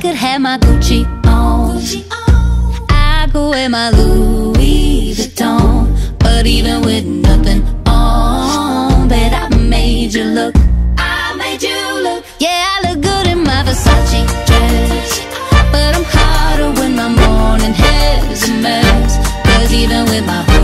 could have my Gucci on. I go wear my Louis Vuitton. But even with nothing on, bet I made you look. I made you look. Yeah, I look good in my Versace dress. But I'm hotter when my morning hair's a mess. Cause even with my